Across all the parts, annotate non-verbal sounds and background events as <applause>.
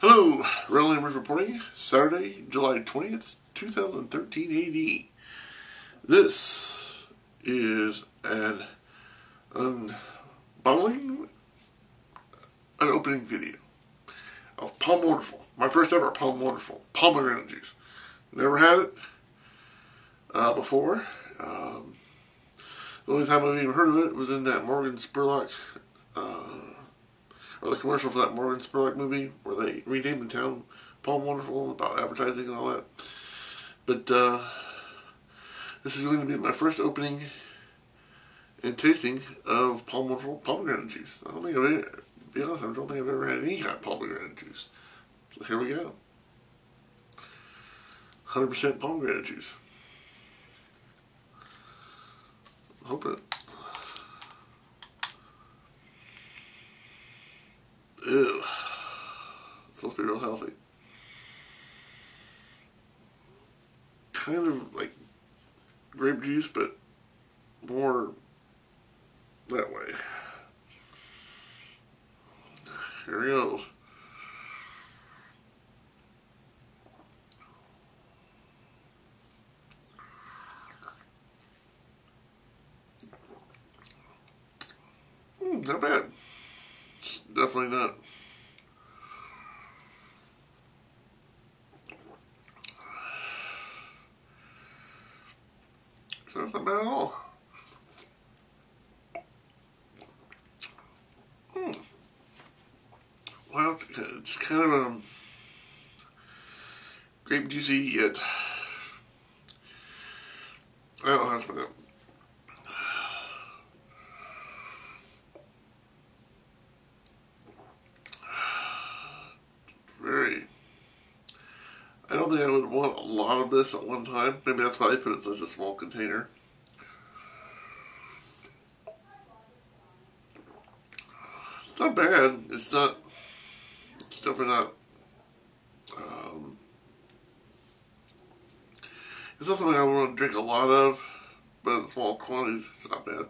Hello, Randall M. Rueff reporting, Saturday, July 20th, 2013 AD. This is an unbottling, an opening video of Pom Wonderful. My first ever Pom Wonderful, pomegranate juice. Never had it uh, before. Um, the only time I've even heard of it was in that Morgan Spurlock uh, or the commercial for that Morgan Spurlock movie where they renamed the town Pom Wonderful about advertising and all that. But uh, this is going to be my first opening and tasting of Pom Wonderful pomegranate juice. I don't think I've ever, be honest, I don't think I've ever had any kind of pomegranate juice. So here we go. 100% pomegranate juice. Hope it. Ew. It's supposed to be real healthy. Kind of like grape juice, but more that way. Here he goes. Mm, not bad definitely not. So that's not bad at all. Mm. Well, it's kind of a grape juicy yet. I don't how to put <sighs> I don't think I would want a lot of this at one time. Maybe that's why they put it in such a small container. It's not bad. It's not, it's definitely not, um, it's not something I want to drink a lot of, but in small quantities, it's not bad.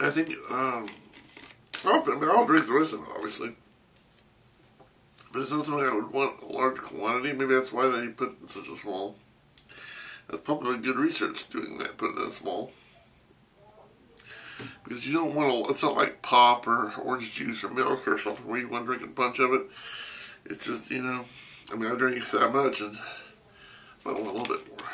<sighs> I think, um, I'll, I mean, I'll drink the rest of it, obviously. But it's not something I would want a large quantity. Maybe that's why they put it in such a small. That's probably good research doing that, putting it in small. Because you don't want to, it's not like pop or orange juice or milk or something where you want to drink a bunch of it. It's just, you know, I mean, I drink that much and I want a little bit more.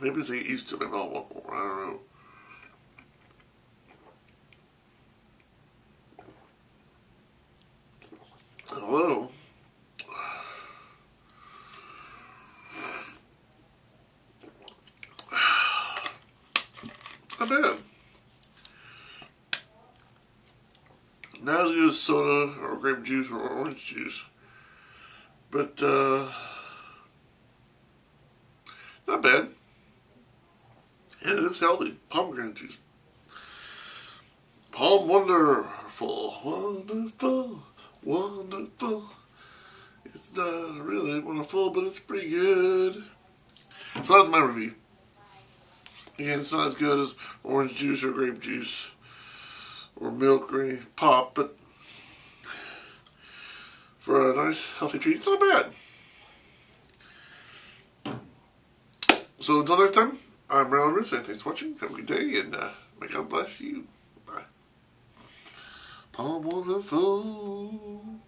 Maybe they used to want more. I don't know. Hello. <sighs> Not bad. Not as good as soda or grape juice or orange juice. But, uh, not bad. And it is healthy. Pomegranate juice. Pom wonderful, wonderful, wonderful. It's not really wonderful, but it's pretty good. So that's my review. Again, it's not as good as orange juice or grape juice or milk or any pop, but for a nice healthy treat, it's not bad. So until next time. I'm Ron Rueff, and thanks for watching. Have a good day, and uh, may God bless you. Bye. Pom wonderful.